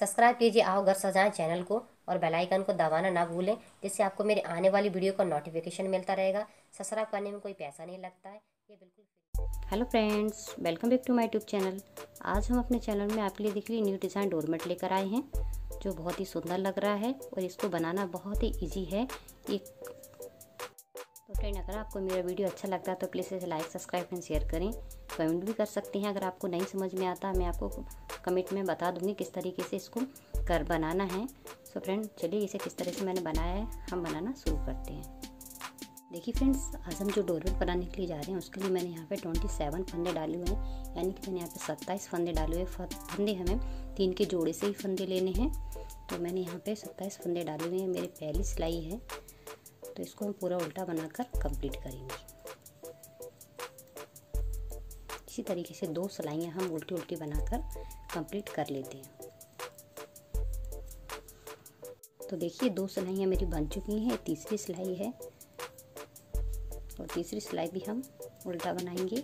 Subscribe कीजिए, आओ घर सजाएँ चैनल को और बेल आइकन को दबाना ना भूलें, जिससे आपको मेरे आने वाली वीडियो का नोटिफिकेशन मिलता रहेगा। सब्सक्राइब करने में कोई पैसा नहीं लगता है। ये बिल्कुल hello friends welcome back to my YouTube channel आज हम अपने चैनल में आपके लिए देख लीजिए न्यू डिज़ाइन डोरमेट लेकर आए हैं, जो बहुत ही सुंदर लग रहा है और इसको बनाना बहुत ही ईजी है। एक तो फ्रेंड अगर आपको मेरा वीडियो अच्छा लगता है तो प्लीज़ इसे लाइक सब्सक्राइब एंड शेयर करें। कमेंट भी कर सकते हैं, अगर आपको नहीं समझ में आता, मैं आपको कमेंट में बता दूँगी किस तरीके से इसको कर बनाना है। सो फ्रेंड चलिए इसे किस तरह से मैंने बनाया है, हम बनाना शुरू करते हैं। देखिए फ्रेंड्स आज हम जो डोरवेट बनाने के लिए जा रहे हैं, उसके लिए मैंने यहाँ पे 27 फंदे डाले हुए हैं। यानी कि मैंने यहाँ पे 27 फंदे डाले हुए फंदे हमें तीन के जोड़े से ही फंदे लेने हैं। तो मैंने यहाँ पे 27 फंदे डाले हुए हैं। मेरी पहली सिलाई है। तो इसको हम पूरा उल्टा बनाकर कंप्लीट करेंगे। इसी तरीके से दो सिलाइयाँ हम उल्टी उल्टी बनाकर कंप्लीट कर लेते हैं। तो देखिए, दो सिलाइयाँ मेरी बन चुकी हैं, तीसरी सिलाई है और तीसरी सिलाई भी हम उल्टा बनाएँगे।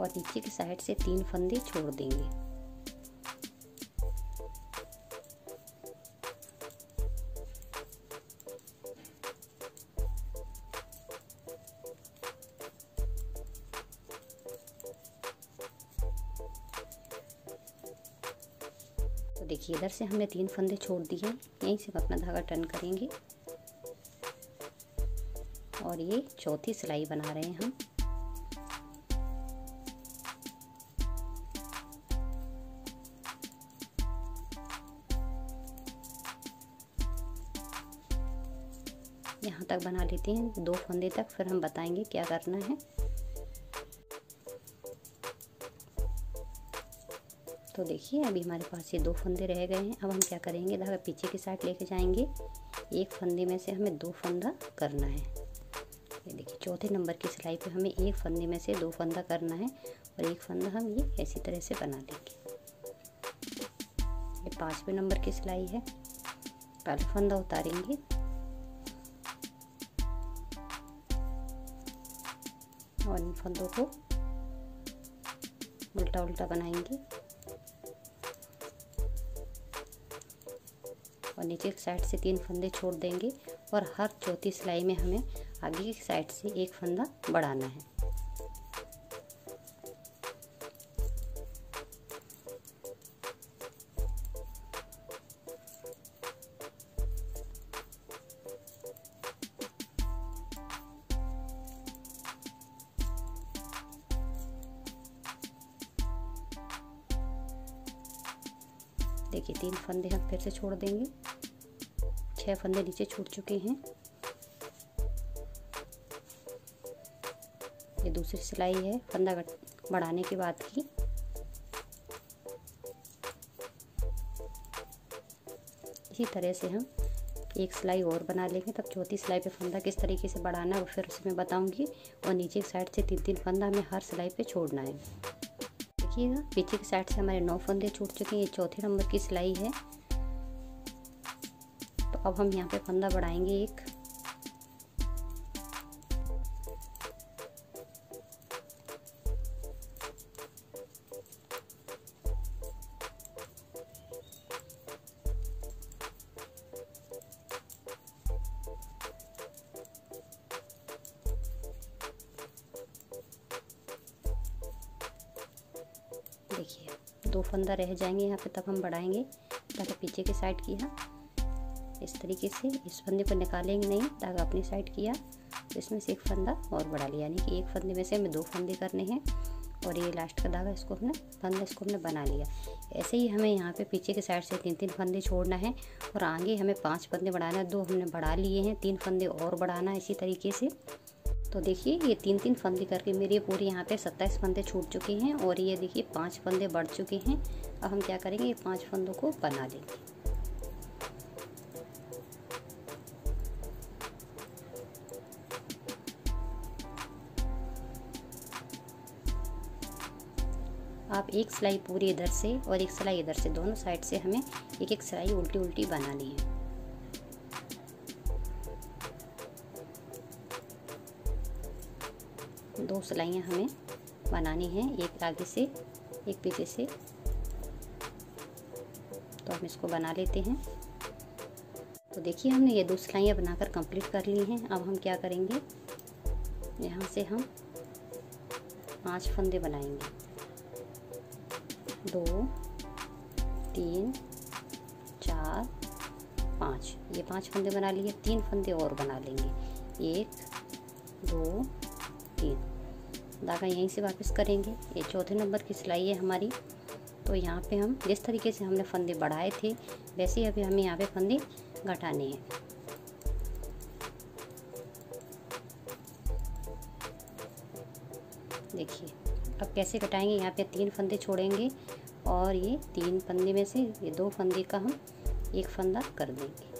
और नीचे की साइड से तीन फंदे छोड़ देंगे। देखिए, इधर से हमने तीन फंदे छोड़ दिए यहीं से हम अपना धागा टर्न करेंगे। और ये चौथी सिलाई बना रहे हैं हम। यहाँ तक बना लेते हैं। दो फंदे तक फिर हम बताएँगे क्या करना है। तो देखिए, अभी हमारे पास ये दो फंदे रह गए हैं। अब हम क्या करेंगे? धागा पीछे की साइड लेके जाएँगे। एक फंदे में से हमें दो फंदा करना है। ये देखिए, चौथे नंबर की सिलाई पे हमें एक फंदे में से दो फंदा करना है और एक फंदा हम ये ऐसी तरह से बना लेंगे। ये पाँचवें नंबर की सिलाई है। पहला फंदा उतारेंगे। और इन फंदों को उल्टा उल्टा बनाएँगे। और नीचे की साइड से तीन फंदे छोड़ देंगे और हर चौथी सिलाई में हमें आगे की साइड से एक फंदा बढ़ाना है। देखिए, तीन फंदे हम फिर से छोड़ देंगे। छह फंदे नीचे छूट चुके हैं। ये दूसरी सिलाई है, फंदा बढ़ाने के बाद की। इसी तरह से हम एक सिलाई और बना लेंगे। तब चौथी सिलाई पे फंदा किस तरीके से बढ़ाना है, वो फिर उसमें बताऊँगी। और नीचे की साइड से तीन तीन फंदा हमें हर सिलाई पे छोड़ना है। देखिएगा, पीछे की साइड से हमारे नौ फंदे छूट चुके हैं। ये चौथे नंबर की सिलाई है। अब हम यहाँ पे फंदा बढ़ाएँगे एक। देखिए, दो फंदा रह जाएँगे यहाँ पे, तब हम बढ़ाएँगे। ताकि पीछे की साइड किया इस तरीके से इस फंदे को निकालेंगे नहीं धागा अपनी साइड किया तो इसमें से एक फंदा और बढ़ा लिया। यानी कि एक फंदे में से हमें दो फंदे करने हैं और ये लास्ट का धागा इसको हमने, फंदा इसको हमने बना लिया। ऐसे ही हमें यहाँ पे पीछे के साइड से तीन तीन फंदे छोड़ना है और आगे हमें पाँच फंदे बढ़ाना है, दो हमने बढ़ा लिए हैं, तीन फंदे और बढ़ाना है इसी तरीके से। तो देखिए, ये तीन तीन फंदे करके मेरे पूरे यहाँ पे सत्ताईस फंदे छूट चुके हैं और ये देखिए पाँच फंदे बढ़ चुके हैं। अब हम क्या करेंगे, ये पाँच फंदों को बना लेंगे। आप एक सिलाई पूरी इधर से और एक सिलाई इधर से, दोनों साइड से हमें एक एक सिलाई उल्टी उल्टी बनानी है। दो सिलाइयाँ हमें बनानी हैं, एक आगे से, एक पीछे से। तो हम इसको बना लेते हैं। तो देखिए हमने ये दो सिलाइयाँ बनाकर कंप्लीट कर ली हैं। अब हम क्या करेंगे? यहाँ से हम पाँच फंदे बनाएँगे। दो, तीन, चार, पाँच। ये पाँच फंदे बना लिए, तीन फंदे और बना लेंगे। एक, दो, तीन। धागा यहीं से वापस करेंगे। ये चौथे नंबर की सिलाई है हमारी। तो यहाँ पे हम जिस तरीके से हमने फंदे बढ़ाए थे, वैसे ही अभी हमें यहाँ पे फंदे घटाने हैं। देखिए, अब कैसे घटाएँगे? यहाँ पे तीन फंदे छोड़ेंगे। और ये तीन फंदे में से, ये दो फंदे का हम एक फंदा कर देंगे।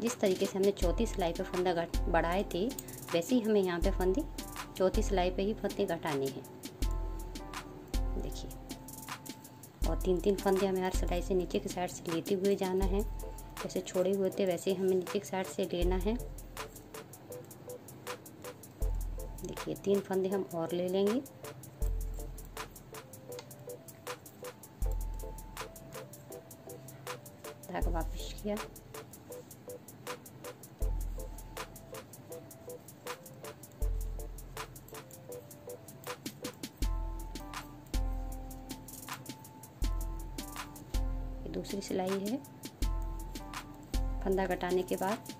जिस तरीके से हमने चौथी सिलाई पे फंदा घट बढ़ाए थे, वैसे ही हमें यहाँ पे फंदे, चौथी सिलाई पे ही फंदे घटाने हैं। देखिए, और तीन तीन फंदे हमें हर सिलाई से नीचे की साइड से लेते हुए जाना है। जैसे छोड़े हुए थे, वैसे ही हमें नीचे की साइड से लेना है। देखिए, तीन फंदे हम और ले लेंगे। किया। दूसरी सिलाई है। फंदा कटाने के बाद।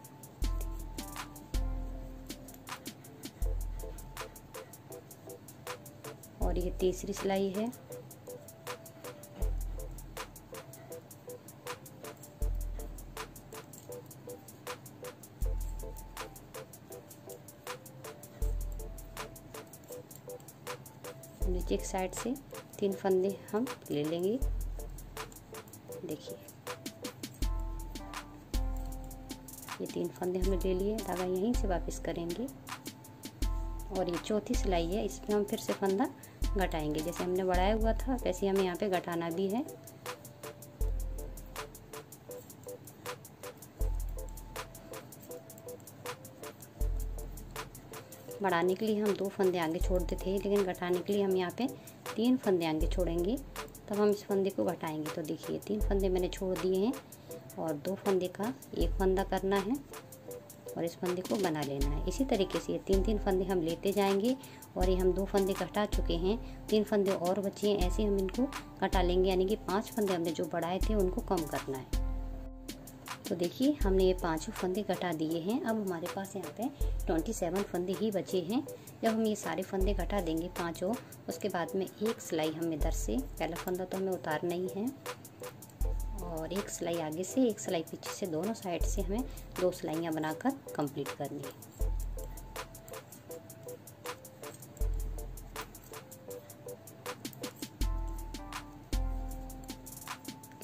और ये तीसरी सिलाई है। नीचे एक साइड से तीन फंदे हम ले लेंगे। देखिए। ये तीन फंदे हमने ले लिए, धागा यहीं से वापस करेंगे। और ये चौथी सिलाई है, इसमें हम फिर से फंदा घटाएँगे। जैसे हमने बढ़ाया हुआ था, वैसे हमें यहाँ पे घटाना भी है। बढ़ाने के लिए हम दो फंदे आगे छोड़ते थे, लेकिन घटाने के लिए हम यहाँ पे तीन फंदे आगे छोड़ेंगे। तब हम इस फंदे को घटाएँगे। तो देखिए तीन फंदे मैंने छोड़ दिए हैं और दो फंदे का एक फंदा करना है और इस फंदे को बना लेना है। इसी तरीके से ये तीन तीन फंदे हम लेते जाएँगे और ये हम दो फंदे घटा चुके हैं। तीन फंदे और बचे हैं, ऐसे हम इनको घटा लेंगे, यानी कि पाँच फंदे हमने जो बढ़ाए थे उनको कम करना है। तो देखिए, हमने ये पाँचों फंदे घटा दिए हैं। अब हमारे पास यहाँ पे ट्वेंटी सेवन फंदे ही बचे हैं। जब हम ये सारे फंदे घटा देंगे पाँचों, उसके बाद में एक सिलाई हमें इधर से, पहला फंदा तो हमें उतारना ही है। और एक सिलाई आगे से, एक सिलाई पीछे से, दोनों साइड से हमें दो सिलाइयाँ बनाकर कंप्लीट करनी है।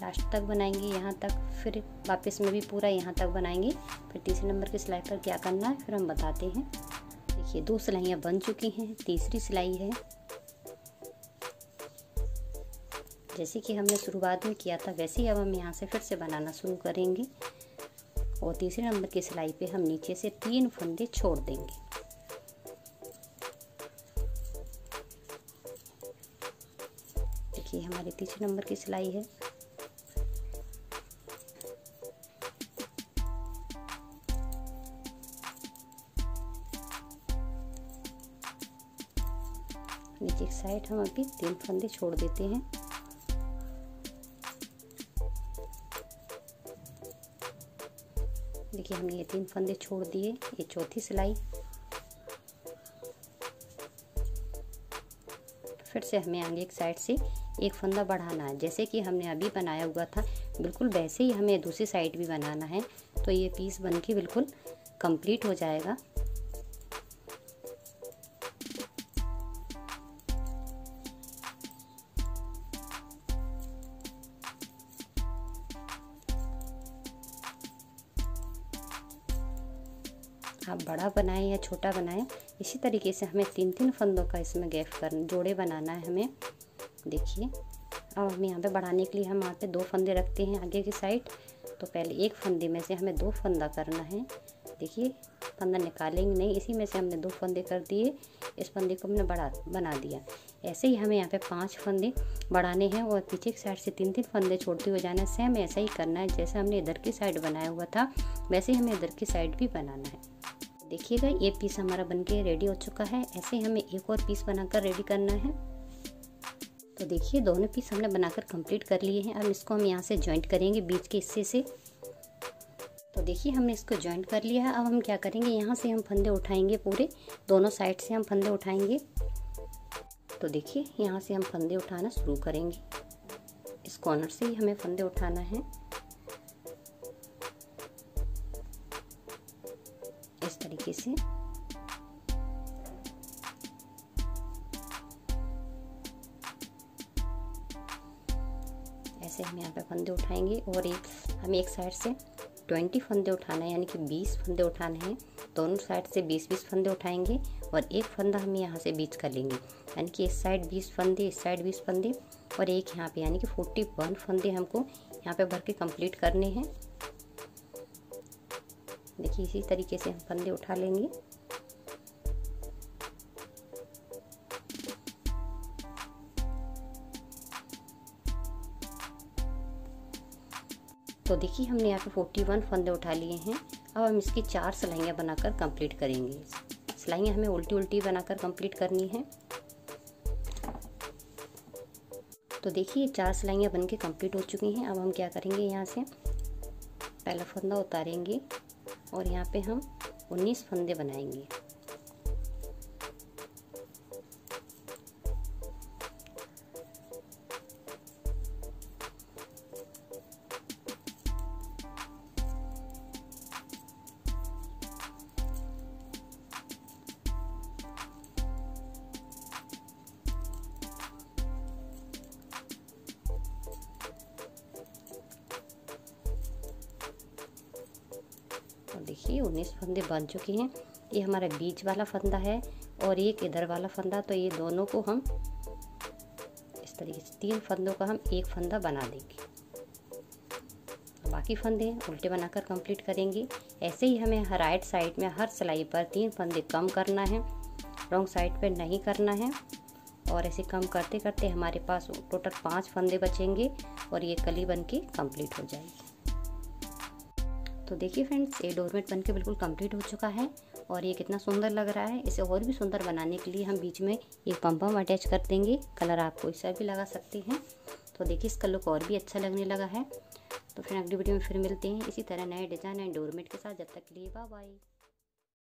लास्ट तक बनाएँगे, यहाँ तक। फिर वापस में भी पूरा यहाँ तक बनाएँगे। फिर तीसरे नंबर की सिलाई पर क्या करना है, फिर हम बताते हैं। देखिए, दो सिलाइयाँ बन चुकी हैं, तीसरी सिलाई है। जैसे कि हमने शुरुआत में किया था, वैसे ही अब हम यहाँ से फिर से बनाना शुरू करेंगे। और तीसरे नंबर की सिलाई पे हम नीचे से तीन फंदे छोड़ देंगे। देखिए, हमारी तीसरे नंबर की सिलाई है। नीचे एक साइड हम अभी तीन फंदे छोड़ देते हैं। देखिए, हमने ये तीन फंदे छोड़ दिए, ये चौथी सिलाई। फिर से हमें आगे एक साइड से एक फंदा बढ़ाना है। जैसे कि हमने अभी बनाया हुआ था, बिल्कुल वैसे ही हमें दूसरी साइड भी बनाना है तो ये पीस बन के बिल्कुल कंप्लीट हो जाएगा। बड़ा बनाएँ या छोटा बनाएँ, इसी तरीके से हमें तीन तीन फंदों का इसमें गैप कर जोड़े बनाना है हमें। देखिए, अब हम यहाँ पे बढ़ाने के लिए हम यहाँ पे दो फंदे रखते हैं आगे की साइड। तो पहले एक फंदे में से हमें दो फंदा करना है। देखिए, फंदा निकालेंगे नहीं, इसी में से हमने दो फंदे कर दिए। इस फंदे को हमने बढ़ा, बना दिया। ऐसे ही हमें यहाँ पे पाँच फंदे बढ़ाने हैं और पीछे की साइड से तीन तीन फंदे छोड़ते हुए जाना है। सेम ऐसा ही करना है जैसे हमने इधर की साइड बनाया हुआ था, वैसे ही हमें इधर की साइड भी बनाना है। देखिएगा, ये पीस हमारा बन के रेडी हो चुका है। ऐसे हमें एक और पीस बनाकर रेडी करना है। तो देखिए, दोनों पीस हमने बनाकर कंप्लीट कर लिए हैं। अब इसको हम यहाँ से ज्वाइंट करेंगे बीच के हिस्से से। तो देखिए, हमने इसको ज्वाइंट कर लिया है। अब हम क्या करेंगे, यहाँ से हम फंदे उठाएँगे पूरे। दोनों साइड से हम फंदे उठाएँगे। तो देखिए, यहाँ से हम फंदे उठाना शुरू करेंगे। इस कॉर्नर से ही हमें फंदे उठाना है। इस ऐसे हम यहाँ पे फंदे उठाएँगे और एक, हमें एक साइड से ट्वेंटी फंदे उठाना है, यानी कि बीस फंदे उठाने हैं। दोनों साइड से बीस बीस फंदे उठाएँगे और एक फंदा हम यहाँ से बीच कर लेंगे। यानी कि इस साइड बीस फंदे, इस साइड बीस फंदे और एक यहाँ पे, यानी कि फोर्टी वन फंदे हमको यहाँ पे भर के कंप्लीट करने हैं। देखिए इसी तरीके से हम फंदे उठा लेंगे। तो देखिए हमने यहाँ पे फोर्टी वन फंदे उठा लिए हैं। अब हम इसकी चार सिलाइयाँ बनाकर कंप्लीट करेंगे। सिलाइयाँ हमें उल्टी उल्टी बनाकर कंप्लीट करनी है। तो देखिए चार सिलाइयाँ बन के कंप्लीट हो चुकी हैं। अब हम क्या करेंगे यहाँ से? पहला फंदा उतारेंगे। और यहाँ पे हम उन्नीस फंदे बनाएँगे। देखिए उन्नीस फंदे बन चुके हैं। ये हमारा बीच वाला फंदा है और एक इधर वाला फंदा तो ये दोनों को हम इस तरीके से, तीन फंदों का हम एक फंदा बना देंगे। बाकी फंदे उल्टे बनाकर कंप्लीट करेंगे। ऐसे ही हमें हर राइट साइड में हर सिलाई पर तीन फंदे कम करना है, रॉन्ग साइड पर नहीं करना है। और ऐसे कम करते करते हमारे पास टोटल पाँच फंदे बचेंगे और ये कली बन के कंप्लीट हो जाएगी। तो देखिए फ्रेंड्स, ये डोरमेट बन के बिल्कुल कंप्लीट हो चुका है और ये कितना सुंदर लग रहा है। इसे और भी सुंदर बनाने के लिए हम बीच में एक पम्पम अटैच कर देंगे। कलर आप कोई सा भी लगा सकते हैं। तो देखिए, इसका लुक और भी अच्छा लगने लगा है। तो फिर अगली वीडियो में फिर मिलते हैं। इसी तरह नए डिज़ाइन एंड डोरमेट के साथ। जब तक के लिए बाय